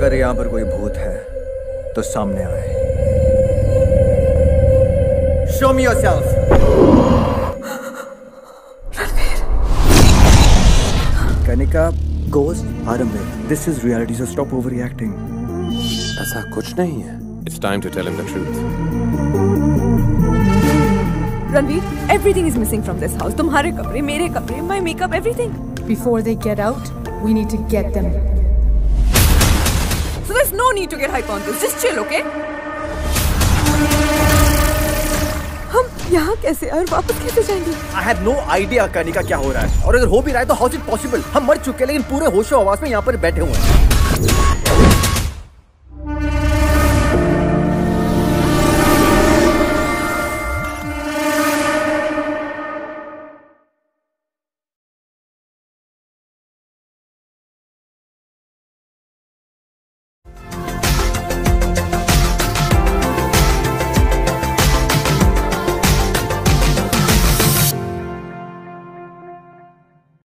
अगर यहाँ पर कोई भूत है तो सामने आए। शो मी योरसेल्फ कनिका गोस्ट आरंभ this is reality so stop overreacting ऐसा कुछ नहीं है। It's time to tell him the truth Ranveer everything is missing from this house तुम्हारे कपड़े मेरे कपड़े my makeup everything Before they get out, we need to get them. So there's no need to get hype on this. Just chill, okay? हम यहाँ कैसे और वापस कैसे जाएँगे I have no idea Kanika क्या हो रहा है और अगर हो भी रहा है तो हाउ इज़ इट पॉसिबल हम मर चुके हैं लेकिन पूरे होशो आवाज़ में यहाँ पर बैठे हुए हैं